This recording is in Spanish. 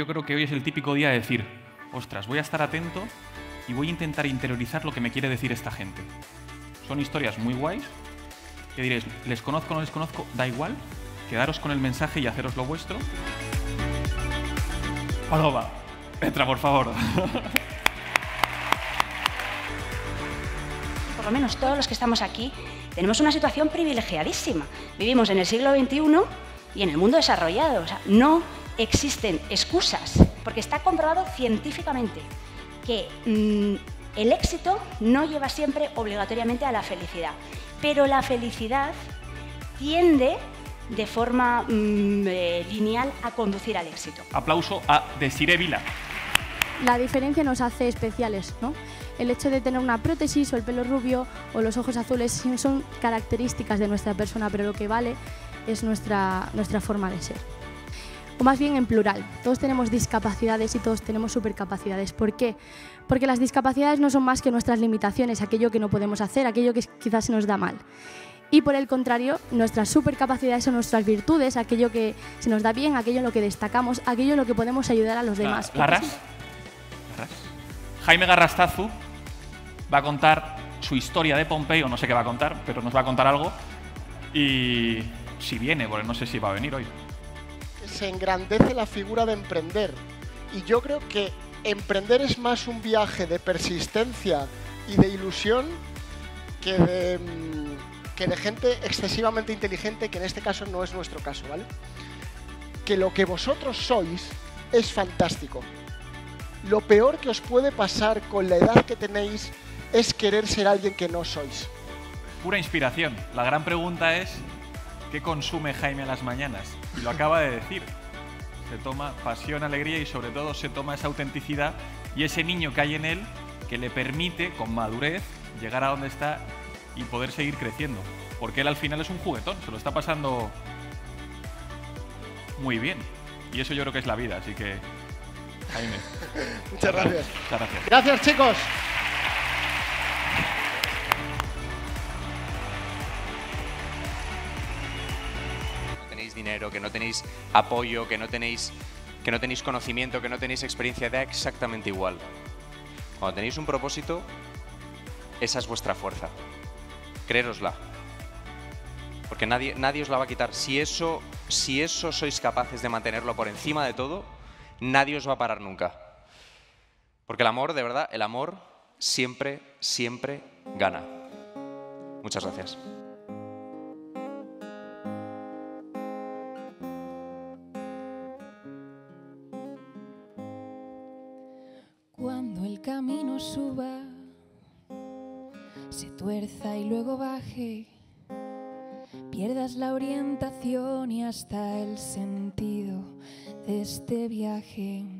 yo creo que hoy es el típico día de decir, ostras, voy a estar atento y voy a intentar interiorizar lo que me quiere decir esta gente. Son historias muy guays, que diréis, les conozco o no les conozco, da igual, quedaros con el mensaje y haceros lo vuestro. Paloma, entra por favor. Por lo menos todos los que estamos aquí tenemos una situación privilegiadísima. Vivimos en el siglo XXI y en el mundo desarrollado. O sea, no existen excusas, porque está comprobado científicamente que mm, el éxito no lleva siempre obligatoriamente a la felicidad, pero la felicidad tiende de forma mm, eh, lineal a conducir al éxito. Aplauso a Desiree Vila. La diferencia nos hace especiales, ¿no? El hecho de tener una prótesis o el pelo rubio o los ojos azules son características de nuestra persona, pero lo que vale es nuestra, nuestra forma de ser. O más bien en plural, todos tenemos discapacidades y todos tenemos supercapacidades. ¿Por qué? Porque las discapacidades no son más que nuestras limitaciones, aquello que no podemos hacer, aquello que quizás se nos da mal. Y por el contrario, nuestras supercapacidades son nuestras virtudes, aquello que se nos da bien, aquello en lo que destacamos, aquello en lo que podemos ayudar a los demás. ¿Garras? Jaime Garrastazu va a contar su historia de Pompey, o no sé qué va a contar, pero nos va a contar algo. Y si viene, porque no sé si va a venir hoy. Se engrandece la figura de emprender. Y yo creo que emprender es más un viaje de persistencia y de ilusión que de, mm, que de gente excesivamente inteligente, que en este caso no es nuestro caso, ¿vale? Que lo que vosotros sois es fantástico. Lo peor que os puede pasar con la edad que tenéis es querer ser alguien que no sois. Pura inspiración. La gran pregunta es, ¿qué consume Jaime a las mañanas? Y lo acaba de decir. Se toma pasión, alegría y sobre todo se toma esa autenticidad y ese niño que hay en él que le permite, con madurez, llegar a donde está y poder seguir creciendo. Porque él al final es un juguetón, se lo está pasando muy bien. Y eso yo creo que es la vida, así que Jaime. Muchas gracias. Muchas gracias. Gracias, chicos. Tenéis dinero, que no tenéis apoyo, que no tenéis, que no tenéis conocimiento, que no tenéis experiencia, da exactamente igual. Cuando tenéis un propósito, esa es vuestra fuerza. Creérosla. Porque nadie, nadie os la va a quitar. Si eso, si eso sois capaces de mantenerlo por encima de todo, nadie os va a parar nunca. Porque el amor, de verdad, el amor siempre, siempre gana. Muchas gracias. Cuando el camino suba, se tuerza y luego baje, pierdas la orientación y hasta el sentido de este viaje.